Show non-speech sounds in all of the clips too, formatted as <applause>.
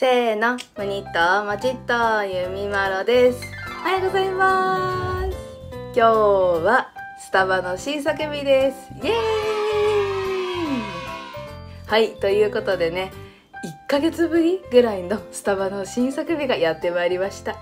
せーのムニットマチットゆみまろです。おはようございます。今日はスタバの新作日です。イエーイ。はいということでね1ヶ月ぶりぐらいのスタバの新作日がやってまいりました。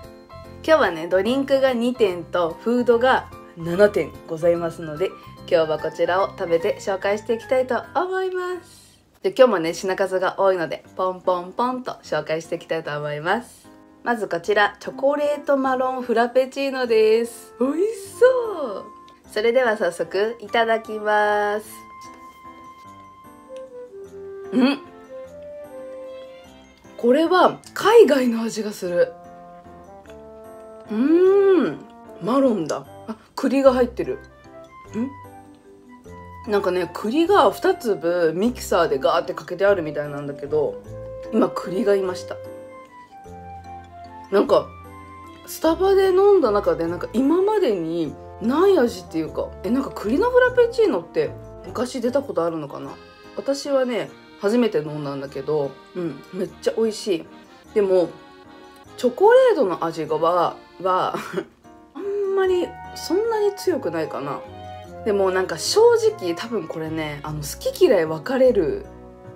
今日はねドリンクが2点とフードが7点ございますので今日はこちらを食べて紹介していきたいと思いますで今日もね品数が多いのでポンポンポンと紹介していきたいと思います。まずこちらチョコレートマロンフラペチーノです。美味しそう。それでは早速いただきます。うん。これは海外の味がする。うーん。マロンだ。あ栗が入ってる。ん。なんかね栗が2粒ミキサーでガーってかけてあるみたいなんだけど今栗がいました。なんかスタバで飲んだ中でなんか今までにない味っていうかえなんか栗のフラペチーノって昔出たことあるのかな？私はね初めて飲んだんだけどうんめっちゃ美味しい。でもチョコレートの味がはは <laughs> あんまりそんなに強くないかな。でもなんか正直多分これねあの好き嫌い分かれる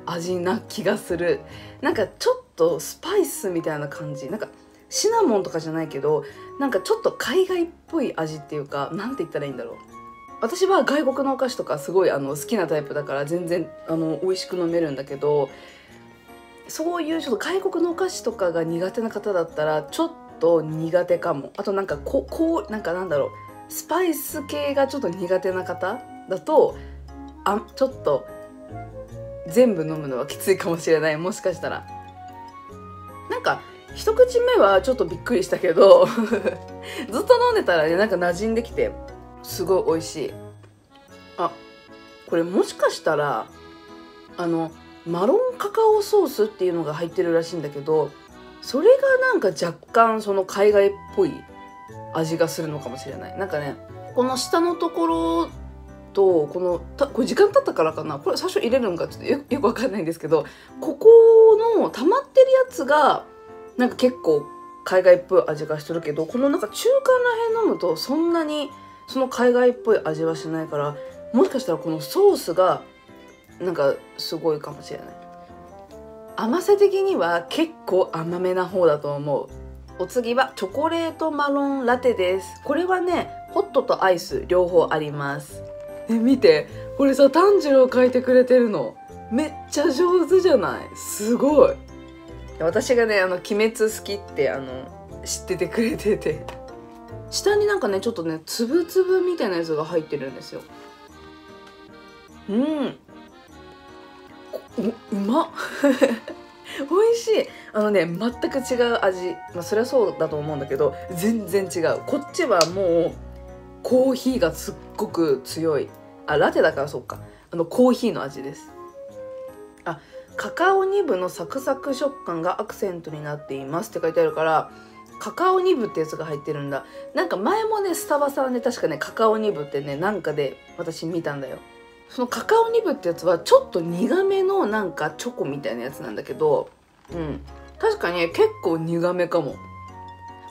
味な気がする。なんかちょっとスパイスみたいな感じ。なんかシナモンとかじゃないけどなんかちょっと海外っぽい味っていうか何て言ったらいいんだろう。私は外国のお菓子とかすごいあの好きなタイプだから全然あの美味しく飲めるんだけどそういうちょっと外国のお菓子とかが苦手な方だったらちょっと苦手かも。あとなんかここうなんかなんだろう。スパイス系がちょっと苦手な方だとあちょっと全部飲むのはきついかもしれない。もしかしたら。なんか一口目はちょっとびっくりしたけど <laughs> ずっと飲んでたらねなんか馴染んできてすごい美味しい。あこれもしかしたらあのマロンカカオソースっていうのが入ってるらしいんだけどそれがなんか若干その海外っぽい味がするのかもしれない。なんかねこの下のところとこのたこれ時間経ったからかな。これ最初入れるのかちょっとよくわかんないんですけどここの溜まってるやつがなんか結構海外っぽい味がするけどこのなんか中間らへん飲むとそんなにその海外っぽい味はしないからもしかしたらこのソースがなんかすごいかもしれない。甘さ的には結構甘めな方だと思う。お次はチョコレートマロンラテです。これはねホットとアイス両方あります。え見て。これさ炭治郎書いてくれてるの。めっちゃ上手じゃない？すごい。私がねあの鬼滅好きってあの知っててくれてて。下になんかねちょっとねつぶつぶみたいなやつが入ってるんですよ。うん。ううまっ美味しい。あのね全く違う味。まあそりゃそうだと思うんだけど全然違う。こっちはもうコーヒーがすっごく強い。あラテだからそうか。あのコーヒーの味です。あカカオニブのサクサク食感がアクセントになっていますって書いてあるからカカオニブってやつが入ってるんだ。なんか前もねスタバさんで確かねカカオニブってねなんかで私見たんだよ。そのカカオニブってやつはちょっと苦めのなんかチョコみたいなやつなんだけどうん。確かに結構苦めかも。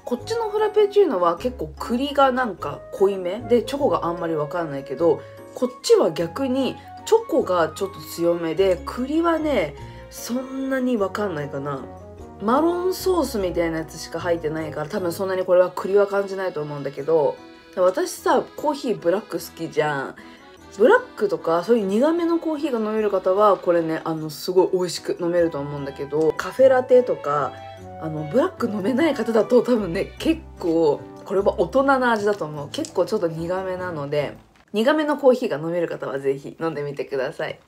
こっちのフラペチーノは結構栗がなんか濃いめ。でチョコがあんまりわかんないけどこっちは逆にチョコがちょっと強めで栗はねそんなにわかんないかな。マロンソースみたいなやつしか入ってないから多分そんなにこれは栗は感じないと思うんだけど私さコーヒーブラック好きじゃん。ブラックとかそういう苦めのコーヒーが飲める方はこれねあのすごい美味しく飲めると思うんだけどカフェラテとかあのブラック飲めない方だと多分ね結構これは大人な味だと思う。結構ちょっと苦めなので苦めのコーヒーが飲める方は是非飲んでみてください。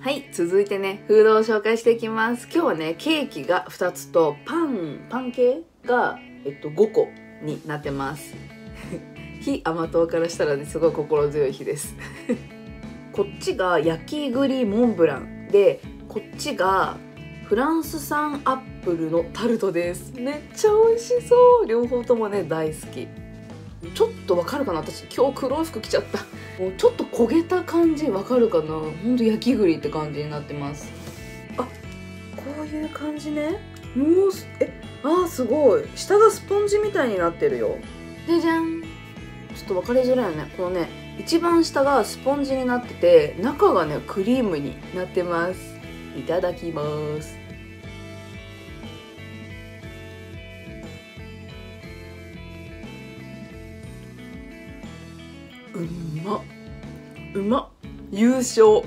はい続いてねフードを紹介していきます。今日はねケーキが2つとパンパン系が、えっと、5個になってます。非甘党からしたらねすごい心強い日です。<laughs> こっちが焼き栗モンブランでこっちがフランス産アップルのタルトです。めっちゃ美味しそう。両方ともね大好き。ちょっとわかるかな？私今日黒い服着ちゃった。もうちょっと焦げた感じわかるかな？ほんと焼き栗って感じになってます。あこういう感じね。もうえあーすごい。下がスポンジみたいになってるよ。でじゃん。ちょっと分かりづらいよね。このね一番下がスポンジになってて中がねクリームになってます。いただきます。うまっ。うまっ。優勝。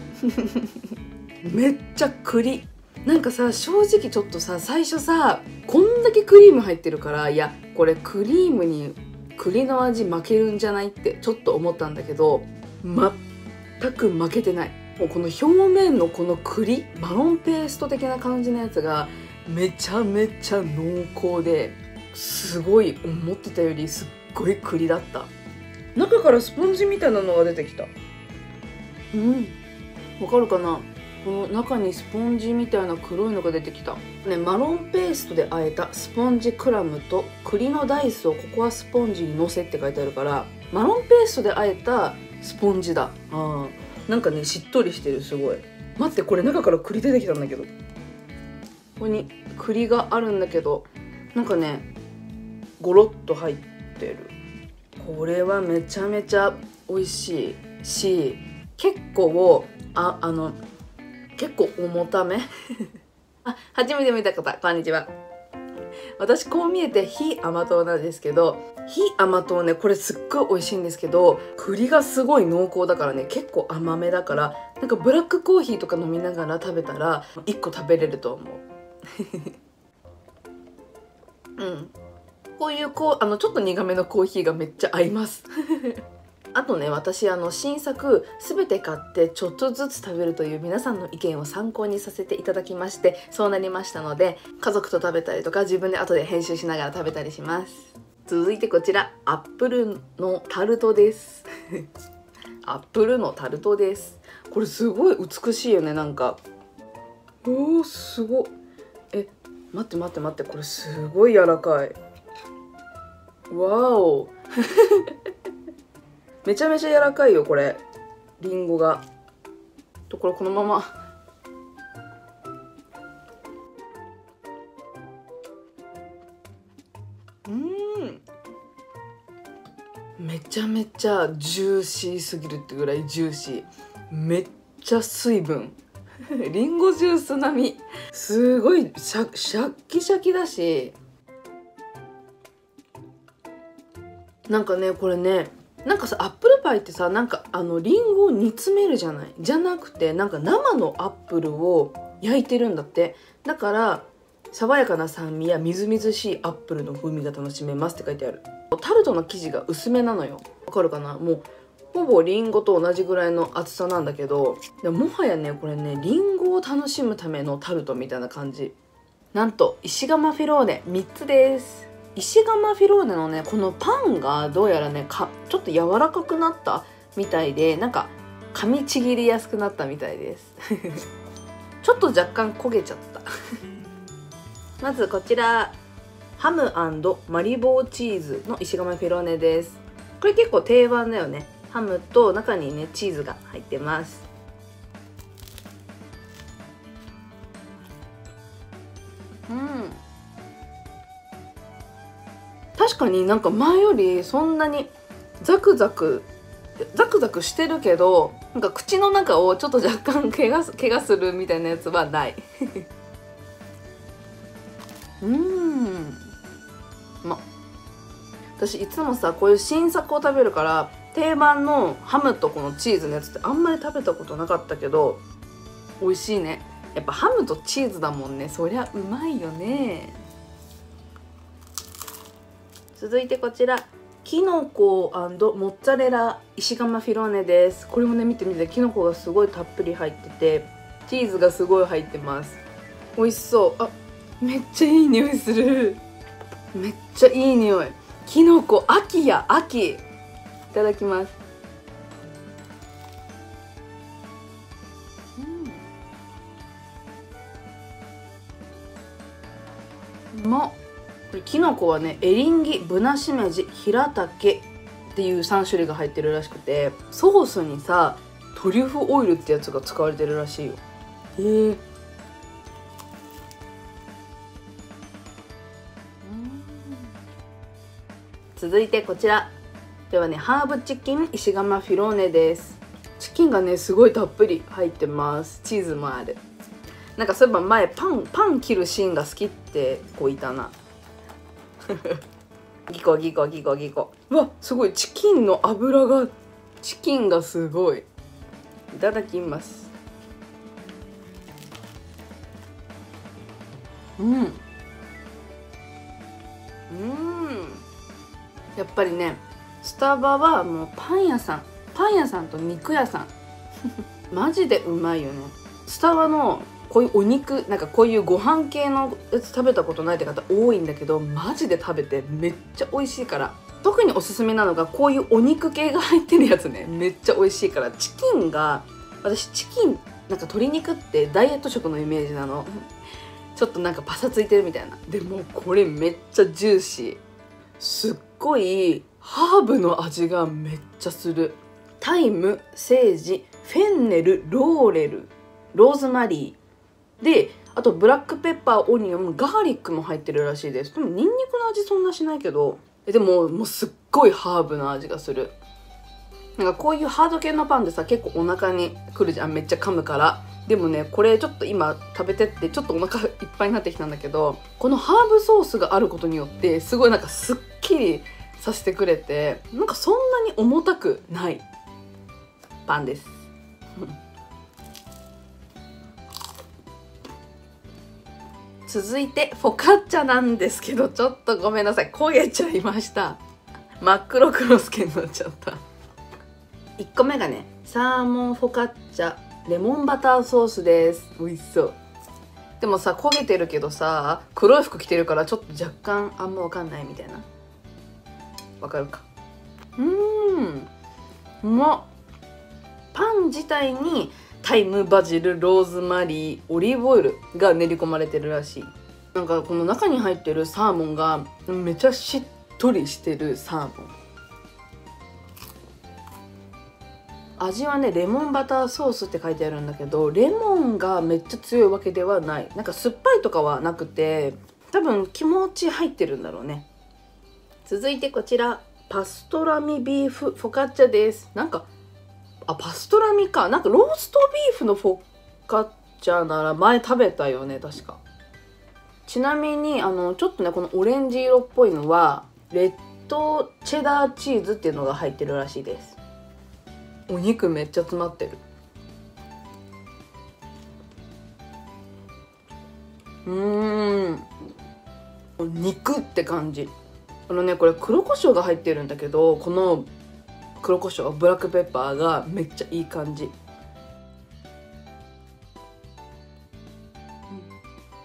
<laughs> めっちゃ栗。なんかさ正直ちょっとさ最初さこんだけクリーム入ってるからいやこれクリームに栗の味負けるんじゃないってちょっと思ったんだけど全く負けてない。もうこの表面のこの栗マロンペースト的な感じのやつがめちゃめちゃ濃厚ですごい思ってたよりすっごい栗だった。中からスポンジみたいなのが出てきた。うん。わかるかな？この中にスポンジみたいな黒いのが出てきた、ね、マロンペーストで和えたスポンジクラムと栗のダイスをココアスポンジにのせって書いてあるからマロンペーストで和えたスポンジだ。あ。なんかねしっとりしてるすごい。待ってこれ中から栗出てきたんだけど。ここに栗があるんだけどなんかねゴロッと入ってる。これはめちゃめちゃ美味しいし結構ああの結構重ため。<laughs> あ初めて見た方こんにちは。私こう見えて非甘党なんですけど非甘党ねこれすっごい美味しいんですけど栗がすごい濃厚だからね結構甘めだからなんかブラックコーヒーとか飲みながら食べたら1個食べれると思う。<laughs> うん。こういうこうあのちょっと苦めのコーヒーがめっちゃ合います。あとね私あの新作全て買ってちょっとずつ食べるという皆さんの意見を参考にさせていただきましてそうなりましたので家族と食べたりとか自分で後で編集しながら食べたりします。続いてこちらアップルのタルトです。<laughs> アップルのタルトです。これすごい美しいよねなんか。おーすごえ待って待って待ってこれすごい柔らかい。わお。めちゃめちゃ柔らかいよこれ。りんごが。とこれこのまま。うん。めちゃめちゃジューシーすぎるってぐらいジューシー。めっちゃ水分。りんごジュース並み。すごいシャシャッキシャキだし。なんかねこれねなんかさアップルパイってさなんかあのリンゴを煮詰めるじゃない？じゃなくてなんか生のアップルを焼いてるんだって。だから爽やかな酸味やみずみずしいアップルの風味が楽しめますって書いてある。タルトの生地が薄めなのよ。わかるかな？もうほぼリンゴと同じぐらいの厚さなんだけどでもはやねこれねリンゴを楽しむためのタルトみたいな感じ。なんと石窯フィローネ3つです。石窯フィローネのねこのパンがどうやらねかちょっと柔らかくなったみたいでなんか噛みちぎりやすくなったみたいです。<laughs> ちょっと若干焦げちゃった。<laughs> まずこちらハムマリボーチーズの石窯フィローネです。これ結構定番だよね。ハムと中にねチーズが入ってます。確かになんか前よりそんなにザクザクザクザクしてるけどなんか口の中をちょっと若干怪我怪我するみたいなやつはない。うん。ま私いつもさこういう新作を食べるから定番のハムとこのチーズのやつってあんまり食べたことなかったけど美味しいね。やっぱハムとチーズだもんね。そりゃうまいよね。続いてこちらきのこモッツァレラ石窯フィローネです。これもね見てみてきのこがすごいたっぷり入っててチーズがすごい入ってます。美味しそう。あめっちゃいい匂いする。めっちゃいい匂い。きのこ秋や秋。いただきます。うん。うまっ。きのこはねエリンギブナシメジヒラタケっていう3種類が入ってるらしくてソースにさトリュフオイルってやつが使われてるらしいよ。え。ー、続いてこちら。ではねハーブチキン石窯フィローネです。チキンがねすごいたっぷり入ってます。チーズもある。なんかそういえば前パンパン切るシーンが好きってこういたな。<laughs> ギコギコギコギコ。うわすごい。チキンの油がチキンがすごい。いただきます。うん。うん。やっぱりねスタバはもうパン屋さん。パン屋さんと肉屋さん。<laughs> マジでうまいよね。スタバのこういうお肉なんかこういうご飯系のやつ食べたことないって方多いんだけどマジで食べてめっちゃ美味しいから。特におすすめなのがこういうお肉系が入ってるやつね。めっちゃ美味しいから。チキンが私チキンなんか鶏肉ってダイエット食のイメージなの。ちょっとなんかパサついてるみたいな。でもこれめっちゃジューシー。すっごいハーブの味がめっちゃする。タイムセージフェンネルローレルローズマリー。であとブラックペッパーオニオンガーリックも入ってるらしいです。でもニンニクの味そんなしないけど。でももうすっごいハーブの味がする。なんかこういうハード系のパンでさ結構お腹にくるじゃん。めっちゃ噛むから。でもねこれちょっと今食べてってちょっとお腹いっぱいになってきたんだけどこのハーブソースがあることによってすごいなんかすっきりさせてくれてなんかそんなに重たくないパンです。続いてフォカッチャなんですけどちょっとごめんなさい。焦げちゃいました。真っ黒クロスケになっちゃった。1個目がねサーモンフォカッチャレモンバターソースです。美味しそう。でもさ焦げてるけどさ黒い服着てるからちょっと若干あんま分かんないみたいな。わかるか。うーん。うまっ。パン自体にタイムバジルローズマリーオリーブオイルが練り込まれてるらしい。なんかこの中に入ってるサーモンがめちゃしっとりしてるサーモン。味はねレモンバターソースって書いてあるんだけどレモンがめっちゃ強いわけではない。なんか酸っぱいとかはなくて多分気持ち入ってるんだろうね。続いてこちらパストラミビーフフォカッチャです。なんかあパストラミか。なんかローストビーフのフォッカッチャなら前食べたよね確か。ちなみにあのちょっとねこのオレンジ色っぽいのはレッドチェダーチーズっていうのが入ってるらしいです。お肉めっちゃ詰まってる。うーん。肉って感じ。あのねこれ黒胡椒が入ってるんだけどこの黒胡椒ブラックペッパーがめっちゃいい感じ。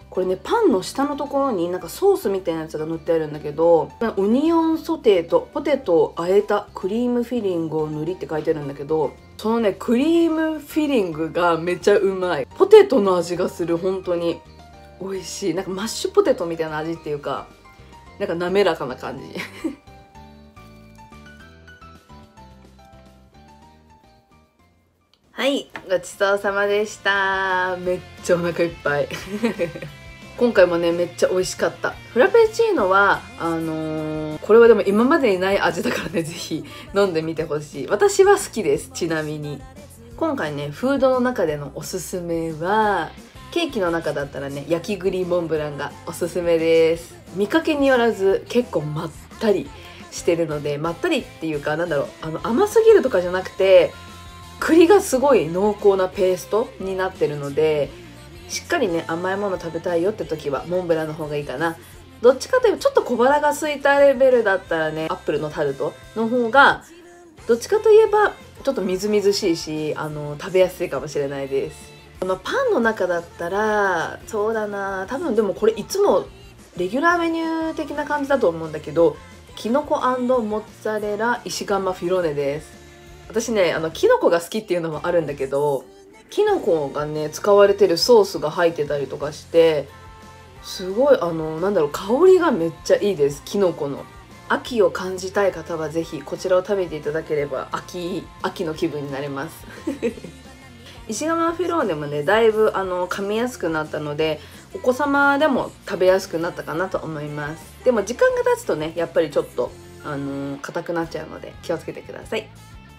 これねパンの下のところになんかソースみたいなやつが塗ってあるんだけどオニオンソテーとポテトをあえたクリームフィリングを塗りって書いてあるんだけどそのねクリームフィリングがめっちゃうまい。ポテトの味がする本当に。美味しい。なんかマッシュポテトみたいな味っていうかなんか滑らかな感じはいごちそうさまでした。めっちゃお腹いっぱい。<laughs> 今回もねめっちゃ美味しかった。フラペチーノはあのー、これはでも今までにない味だからね是非飲んでみてほしい。私は好きですちなみに。今回ねフードの中でのおすすめはケーキの中だったらね焼き栗モンブランがおすすめです。見かけによらず結構まったりしてるのでまったりっていうかなんだろうあの甘すぎるとかじゃなくて栗がすごい濃厚なペーストになってるのでしっかりね甘いもの食べたいよって時はモンブランの方がいいかな。どっちかというとちょっと小腹が空いたレベルだったらねアップルのタルトの方がどっちかといえばちょっとみずみずしいしあの食べやすいかもしれないです。このパンの中だったらそうだな。多分でもこれいつもレギュラーメニュー的な感じだと思うんだけどきのこモッツァレラ石窯フィロネです。私ねあのキノコが好きっていうのもあるんだけどキノコがね使われてるソースが入ってたりとかしてすごいあのなんだろう香りがめっちゃいいですキノコの。秋を感じたい方は是非こちらを食べていただければ秋秋の気分になれます。<laughs> 石窯フィローネもねだいぶあの噛みやすくなったのでお子様でも食べやすくなったかなと思います。でも時間が経つとねやっぱりちょっとあの硬くなっちゃうので気をつけてください。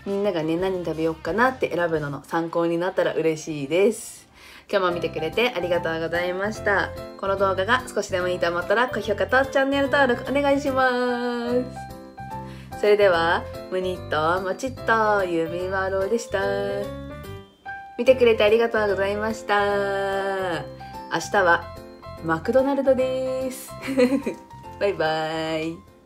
みんながね何食べようかなって選ぶのの参考になったら嬉しいです。今日も見てくれてありがとうございました。この動画が少しでもいいと思ったら高評価とチャンネル登録お願いします。それではムニッともちっとゆみまろでした。見てくれてありがとうございました。明日はマクドナルドです。<laughs> バイバイ。